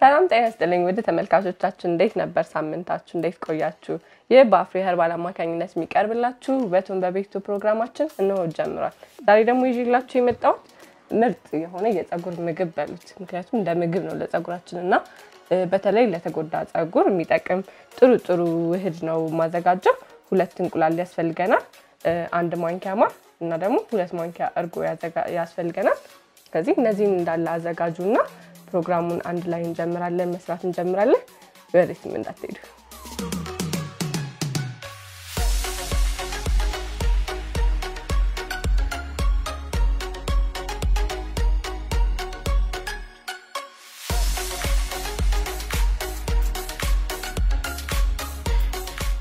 ሰላም ጤና ይስጥልኝ ውድ ተመልካቾቻችን፣ እንዴት ነበር ሳምንታችሁ? እንዴት ቆያችሁ? ይህ በአፍሪ ኸርባል አማካኝነት የሚቀርብላችሁ ውበቱን በቤቱ ፕሮግራማችን እነሆ ጀምሯል። ዛሬ ደግሞ ይዤላችሁ የመጣሁት ምርጥ የሆነ የፀጉር ምግብ በሉት። ምክንያቱም እንደ ምግብ ነው ለፀጉራችን እና በተለይ ለተጎዳ ፀጉር የሚጠቅም ጥሩ ጥሩ ውህድ ነው ማዘጋጀው። ሁለት እንቁላል ያስፈልገናል፣ አንድ ማንኪያ ማር እና ደግሞ ሁለት ማንኪያ እርጎ ያስፈልገናል። ከዚህ እነዚህን እንዳለ አዘጋጁና ፕሮግራሙን አንድ ላይ እንጀምራለን፣ መስራት እንጀምራለን። ወደትም እንዳትሄዱ።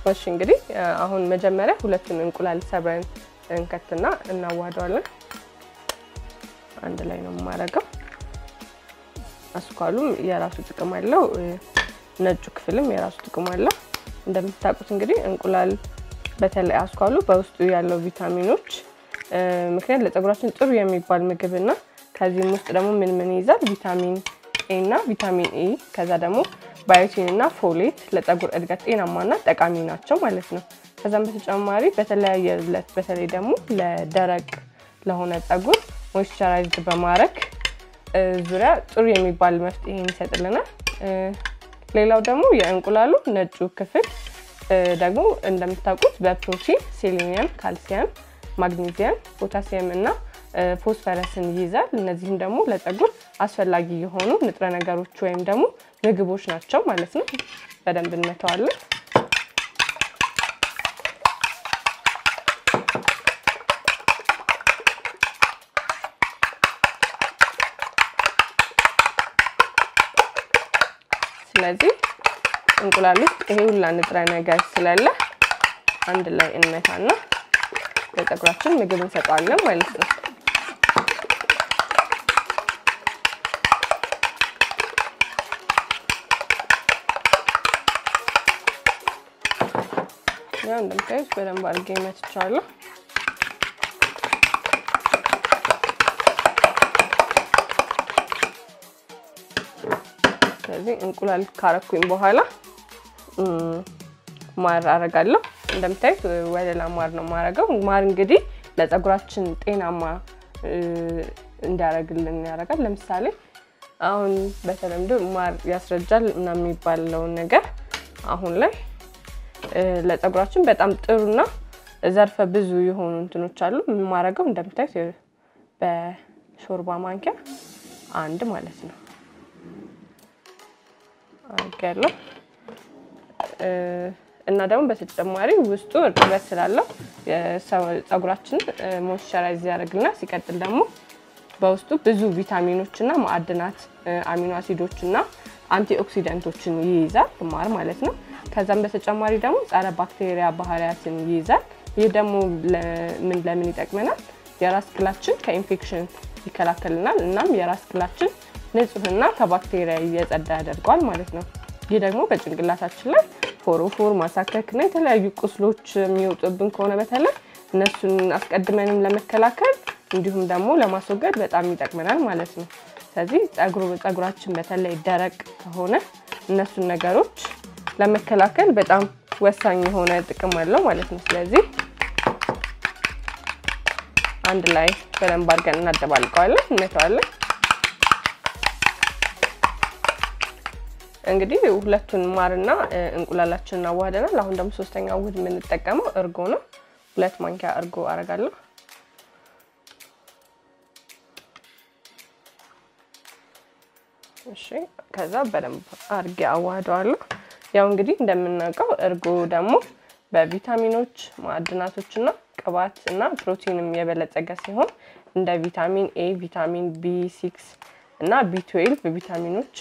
እሺ እንግዲህ አሁን መጀመሪያ ሁለቱን እንቁላል ሰብረን እንከትና እናዋህደዋለን። አንድ ላይ ነው የማደርገው። አስኳሉም የራሱ ጥቅም አለው፣ ነጩ ክፍልም የራሱ ጥቅም አለው። እንደምታውቁት እንግዲህ እንቁላል በተለይ አስኳሉ በውስጡ ያለው ቪታሚኖች ምክንያት ለፀጉራችን ጥሩ የሚባል ምግብና ከዚህም ውስጥ ደግሞ ምን ምን ይይዛል? ቪታሚን ኤ እና ቪታሚን ኢ ከዛ ደግሞ biotin እና folate ለፀጉር እድገት ጤናማና ጠቃሚ ናቸው ማለት ነው። ከዛም በተጨማሪ በተለያየ ዕለት በተለይ ደግሞ ለደረቅ ለሆነ ፀጉር moisturized በማድረግ ዙሪያ ጥሩ የሚባል መፍትሄን ይሰጥልናል። ሌላው ደግሞ የእንቁላሉ ነጩ ክፍል ደግሞ እንደምታውቁት በፕሮቲን ሴሌኒየም፣ ካልሲየም፣ ማግኔዚየም፣ ፖታሲየም እና ፎስፈረስን ይይዛል። እነዚህም ደግሞ ለፀጉር አስፈላጊ የሆኑ ንጥረ ነገሮች ወይም ደግሞ ምግቦች ናቸው ማለት ነው። በደንብ እንመተዋለን። ስለዚህ እንቁላል ውስጥ ይሄ ሁላ ንጥረ ነገር ስላለ አንድ ላይ እንመታና ለፀጉራችን ምግብ እንሰጠዋለን ማለት ነው። ያው እንደምታዩት በደንብ አድርጌ መትቻለሁ። ስለዚህ እንቁላል ካረኩኝ በኋላ ማር አረጋለሁ። እንደምታዩት ወለላ ማር ነው የማረገው። ማር እንግዲህ ለፀጉራችን ጤናማ እንዲያደርግልን ያደርጋል። ለምሳሌ አሁን በተለምዶ ማር ያስረጃል እና የሚባለውን ነገር አሁን ላይ ለፀጉራችን በጣም ጥሩና ዘርፈ ብዙ የሆኑ እንትኖች አሉ። የማረገው እንደምታዩት በሾርባ ማንኪያ አንድ ማለት ነው አድርጌያለሁ እና ደግሞ በተጨማሪ ውስጡ እርጥበት ስላለው ፀጉራችን moisturize ያደርግልና ሲቀጥል ደግሞ በውስጡ ብዙ ቪታሚኖች እና ማዕድናት፣ አሚኖ አሲዶች እና አንቲ ኦክሲደንቶችን ይይዛል ማር ማለት ነው። ከዛም በተጨማሪ ደግሞ ጸረ ባክቴሪያ ባህሪያትን ይይዛል። ይህ ደግሞ ምን ለምን ይጠቅመናል? የራስ ቅላችን ከኢንፌክሽን ይከላከልናል። እናም የራስ ቅላችን ንጹህና ከባክቴሪያ እየጸዳ ያደርገዋል ማለት ነው። ይህ ደግሞ በጭንቅላታችን ላይ ፎሮፎር፣ ማሳከክ እና የተለያዩ ቁስሎች የሚወጡብን ከሆነ በተለይ እነሱን አስቀድመንም ለመከላከል እንዲሁም ደግሞ ለማስወገድ በጣም ይጠቅመናል ማለት ነው። ስለዚህ ፀጉራችን በተለይ ደረቅ ከሆነ እነሱን ነገሮች ለመከላከል በጣም ወሳኝ የሆነ ጥቅም አለው ማለት ነው። ስለዚህ አንድ ላይ በደንብ አድርገን እናደባልቀዋለን፣ እንመተዋለን። እንግዲህ ሁለቱን ማርና እንቁላላችንን እናዋህደናል። አሁን ደግሞ ሶስተኛ ውህድ የምንጠቀመው እርጎ ነው። ሁለት ማንኪያ እርጎ አረጋለሁ። እሺ ከዛ በደንብ አርጌ አዋህደዋለሁ። ያው እንግዲህ እንደምናውቀው እርጎ ደግሞ በቪታሚኖች ማዕድናቶች እና ቅባት እና ፕሮቲንም የበለጸገ ሲሆን እንደ ቪታሚን ኤ፣ ቪታሚን B six እና B twelve ቪታሚኖች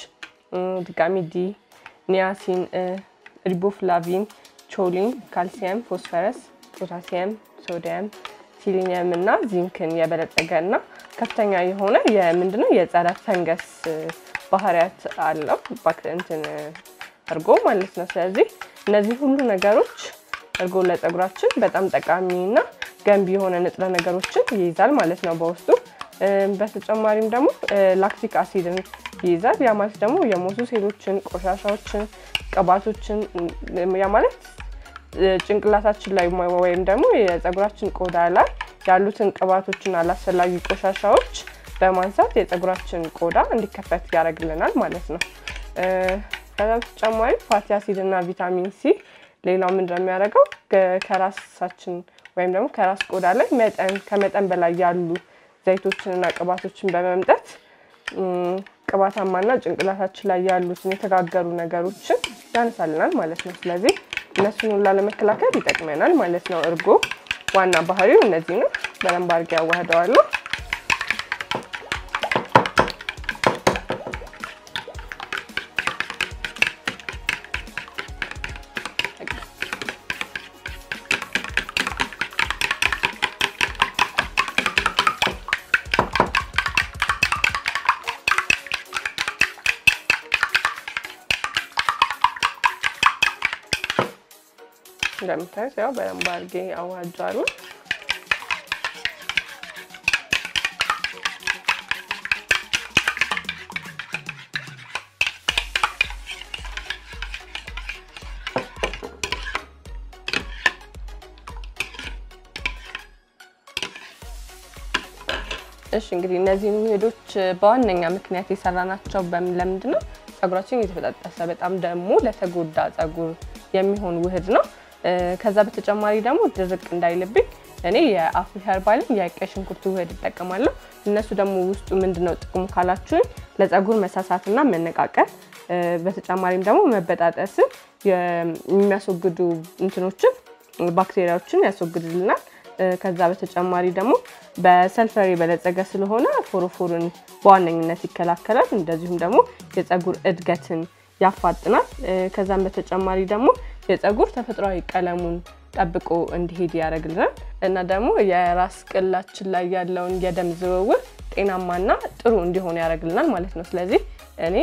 ድጋሚ ዲ፣ niacin፣ riboflavin፣ choline፣ ካልሲየም፣ ፎስፈረስ፣ ፖታሲየም፣ ሶዲየም፣ ሲሊኒየም እና ዚንክን የበለጸገ እና ከፍተኛ የሆነ የምንድነው የጸረ ፈንገስ ባህሪያት አለው እንትን እርጎ ማለት ነው። ስለዚህ እነዚህ ሁሉ ነገሮች እርጎ ለፀጉራችን በጣም ጠቃሚ እና ገንቢ የሆነ ንጥረ ነገሮችን ይይዛል ማለት ነው በውስጡ። በተጨማሪም ደግሞ lactic acid ን ይይዛል። ያ ማለት ደግሞ የሞቱ ሴሎችን፣ ቆሻሻዎችን፣ ቅባቶችን ያ ማለት ጭንቅላታችን ላይ ወይም ደግሞ የፀጉራችን ቆዳ ላይ ያሉትን ቅባቶችን አላስፈላጊ ቆሻሻዎች በማንሳት የፀጉራችን ቆዳ እንዲከፈት ያደርግልናል ማለት ነው። ከዛ በተጨማሪ fatty acid እና ቪታሚን ሲ ሌላው ምንድነው የሚያደርገው ከራሳችን ወይም ደግሞ ከራስ ቆዳ ላይ መጠን ከመጠን በላይ ያሉ ዘይቶችንና ቅባቶችን በመምጠት ቅባታማና ጭንቅላታችን ላይ ያሉትን የተጋገሩ ነገሮችን ያነሳልናል ማለት ነው። ስለዚህ እነሱን ሁላ ለመከላከል ይጠቅመናል ማለት ነው። እርጎ ዋና ባህሪው እነዚህ ነው። በደንብ አድርጌ ያዋህደዋለሁ። እንደምታዩት ያው በደንብ አድርጌ አዋህጃለሁ። እሺ እንግዲህ እነዚህን ውህዶች በዋነኛ ምክንያት የሰራናቸው ለምንድን ነው? ፀጉራችን እየተበጣጠሰ በጣም ደግሞ ለተጎዳ ፀጉር የሚሆን ውህድ ነው። ከዛ በተጨማሪ ደግሞ ድርቅ እንዳይልብኝ እኔ የ Afri Herbal ን የቀይ ሽንኩርት ውህድ እጠቀማለሁ። እነሱ ደግሞ ውስጡ ምንድነው ጥቅሙ ካላችሁኝ ለፀጉር መሳሳትና መነቃቀል፣ በተጨማሪም ደግሞ መበጣጠስን የሚያስወግዱ እንትኖችን ባክቴሪያዎችን ያስወግድልናል። ከዛ በተጨማሪ ደግሞ በሰልፈር የበለጸገ ስለሆነ ፎሮፎርን በዋነኝነት ይከላከላል። እንደዚሁም ደግሞ የፀጉር እድገትን ያፋጥናል። ከዛም በተጨማሪ ደግሞ የፀጉር ተፈጥሯዊ ቀለሙን ጠብቆ እንዲሄድ ያደርግልናል እና ደግሞ የራስ ቅላችን ላይ ያለውን የደም ዝውውር ጤናማና ጥሩ እንዲሆን ያደርግልናል ማለት ነው። ስለዚህ እኔ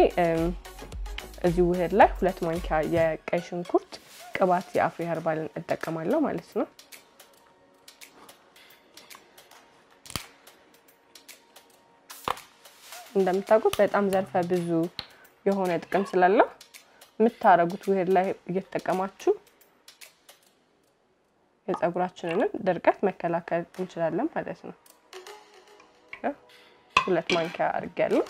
እዚህ ውህድ ላይ ሁለት ማንኪያ የቀይ ሽንኩርት ቅባት የአፍሪ ኸርባልን እጠቀማለሁ ማለት ነው። እንደምታውቁት በጣም ዘርፈ ብዙ የሆነ ጥቅም ስላለው የምታረጉት ውህድ ላይ እየተጠቀማችሁ የፀጉራችንንም ድርቀት መከላከል እንችላለን ማለት ነው። ሁለት ማንኪያ አድርጌያለሁ።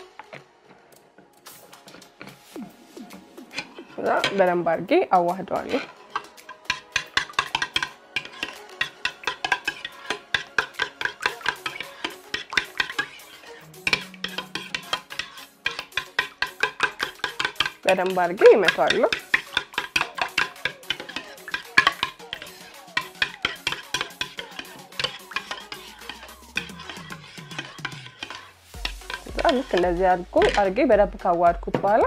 እዛ በደንብ አድርጌ አዋህደዋለሁ። በደንብ አድርጌ ይመታዋለሁ። ልክ እንደዚህ አድርጎ አድርጌ በደንብ ካዋድኩት በኋላ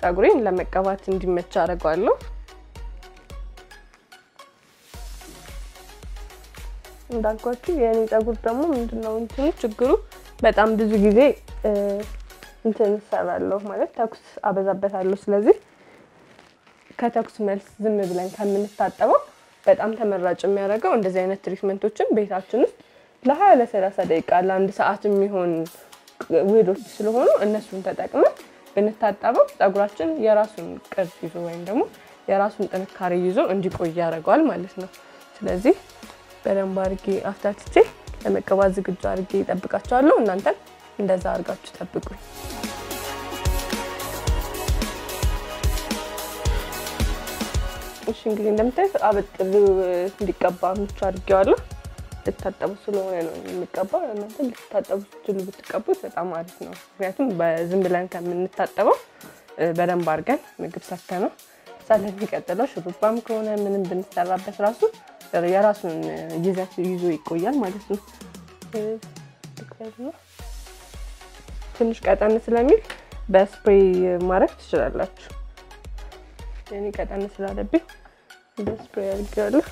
ፀጉሬን ለመቀባት እንዲመች አደርገዋለሁ። እንዳልኳችሁ የእኔ ፀጉር ደግሞ ምንድነው እንትኑ ችግሩ በጣም ብዙ ጊዜ እንትን እሰራለሁ ማለት ተኩስ አበዛበታለሁ። ስለዚህ ከተኩስ መልስ ዝም ብለን ከምንታጠበው በጣም ተመራጭ የሚያደርገው እንደዚህ አይነት ትሪትመንቶችን ቤታችን ውስጥ ለሀያ ለሰላሳ ደቂቃ ለአንድ ሰዓት የሚሆን ውህዶች ስለሆኑ እነሱን ተጠቅመን ብንታጠበው ፀጉራችን የራሱን ቅርጽ ይዞ ወይም ደግሞ የራሱን ጥንካሬ ይዞ እንዲቆይ ያደርገዋል ማለት ነው። ስለዚህ በደንብ አድርጌ አፍታትቼ ለመቀባት ዝግጁ አድርጌ ይጠብቃቸዋለሁ። እናንተም እንደዛ አድርጋችሁ ጠብቁኝ። እሺ እንግዲህ እንደምታዩት አበጥሩ እንዲቀባ ምቹ አድርጌዋለሁ። ልታጠቡ ስለሆነ ነው የሚቀባው። እናንተ ልትታጠቡ ስትሉ ብትቀቡት በጣም አሪፍ ነው። ምክንያቱም በዝም ብለን ከምንታጠበው በደንብ አድርገን ምግብ ሰርተ ነው ለሚቀጥለው ሹሩባም ከሆነ ምንም ብንሰራበት ራሱ የራሱን ይዘት ይዞ ይቆያል ማለት ነው። ትንሽ ቀጠን ስለሚል በስፕሬይ ማድረግ ትችላላችሁ። እኔ ቀጠን ስላለብኝ በስፕሬይ አድርጌዋለሁ።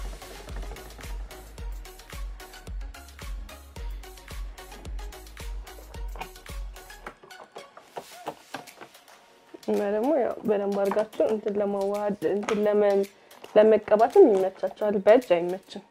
እና ደግሞ ያው በደንብ አድርጋችሁ እንትን ለማዋሃድ እንትን ለመቀባትም ይመቻቸዋል። በእጅ አይመችም።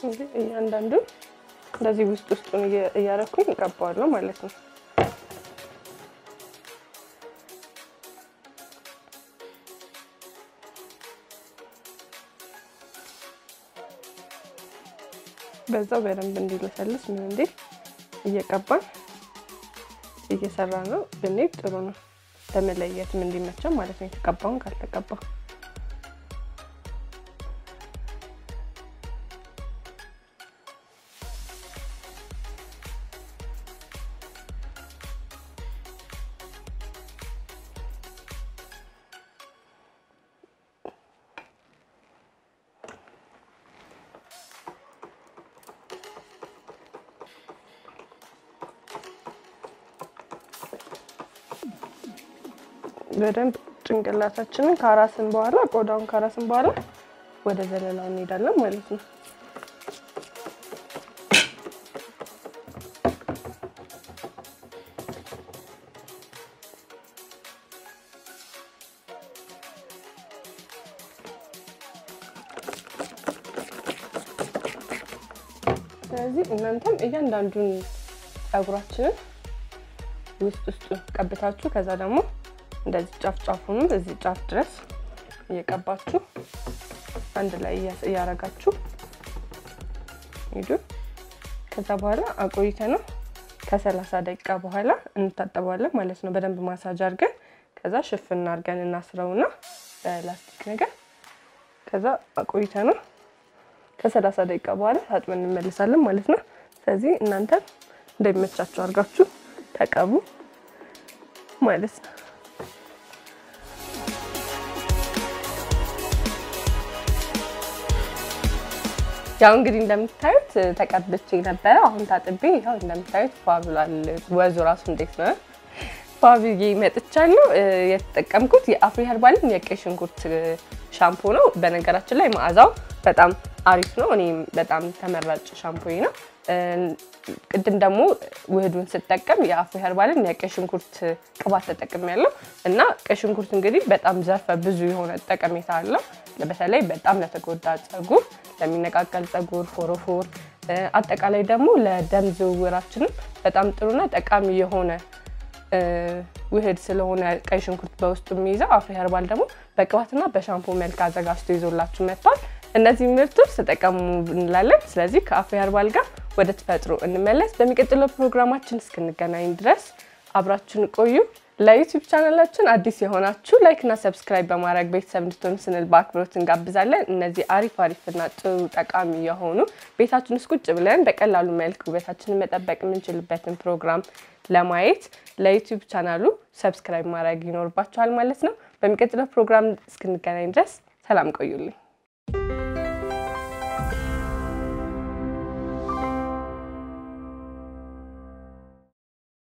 እንግዲህ እያንዳንዱን እንደዚህ ውስጥ ውስጡን እያረኩኝ እቀባዋለሁ ማለት ነው። በዛው በደንብ እንዲለሰልስ ምን እንዲል እየቀባን እየሰራ ነው ብንሄድ ጥሩ ነው። ለመለየትም እንዲመቸው ማለት ነው። የተቀባውን ካልተቀባ በደንብ ጭንቅላታችንን ካራስን በኋላ ቆዳውን ካራስን በኋላ ወደ ዘለላው እንሄዳለን ማለት ነው። ስለዚህ እናንተም እያንዳንዱን ፀጉራችንን ውስጥ ውስጡ ቀብታችሁ ከዛ ደግሞ እንደዚህ ጫፍ ጫፉንም እዚህ ጫፍ ድረስ እየቀባችሁ አንድ ላይ እያ- እያረጋችሁ ሂዱ። ከዛ በኋላ አቆይተ ነው ከሰላሳ ደቂቃ በኋላ እንታጠበዋለን ማለት ነው። በደንብ ማሳጅ አድርገን ከዛ ሽፍን አድርገን እናስረውና በላስቲክ ነገር ከዛ አቆይተ ነው ከሰላሳ ደቂቃ በኋላ ታጥበን እንመልሳለን ማለት ነው። ስለዚህ እናንተ እንደሚመቻችሁ አድርጋችሁ ተቀቡ ማለት ነው። ያው እንግዲህ እንደምታዩት ተቀብቼ ነበረ። አሁን ታጥቤ ይኸው እንደምታዩት ፏ ወዙ ራሱ እንዴት ነው ፏ ብዬ መጥቻለሁ። የተጠቀምኩት የአፍሪ ኸርባልን የቀይ ሽንኩርት ሻምፖ ነው። በነገራችን ላይ መዓዛው በጣም አሪፍ ነው። እኔም በጣም ተመራጭ ሻምፖ ነው። ቅድም ደግሞ ውህዱን ስጠቀም የ Afri Herbal ን የቀይ ሽንኩርት ቅባት ተጠቅም ያለው እና ቀይ ሽንኩርት እንግዲህ በጣም ዘርፈ ብዙ የሆነ ጠቀሜታ አለው። በተለይ በጣም ለተጎዳ ጸጉር፣ ለሚነቃቀል ጸጉር፣ ፎሮፎር፣ አጠቃላይ ደግሞ ለደም ዝውውራችንም በጣም ጥሩና ጠቃሚ የሆነ ውህድ ስለሆነ ቀይ ሽንኩርት በውስጡ የሚይዘው Afri Herbal ደግሞ በቅባትና በሻምፖ መልክ አዘጋጅቶ ይዞላችሁ መጥቷል። እነዚህ ምርቶች ተጠቀሙ እንላለን። ስለዚህ ከ Afri Herbal ጋር ወደ ተፈጥሮ እንመለስ። በሚቀጥለው ፕሮግራማችን እስክንገናኝ ድረስ አብራችሁን ቆዩ። ለ YouTube ቻናላችን አዲስ የሆናችሁ like እና subscribe በማድረግ ቤተሰብ እንድትሆኑ ስንል በአክብሮት እንጋብዛለን። እነዚህ አሪፍ አሪፍና ጥሩ ጠቃሚ የሆኑ ቤታችን ውስጥ ቁጭ ብለን በቀላሉ መልክ ውበታችንን መጠበቅ የምንችልበትን ፕሮግራም ለማየት ለ YouTube ቻናሉ subscribe ማድረግ ይኖርባችኋል ማለት ነው። በሚቀጥለው ፕሮግራም እስክንገናኝ ድረስ ሰላም ቆዩልኝ።